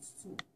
It's two.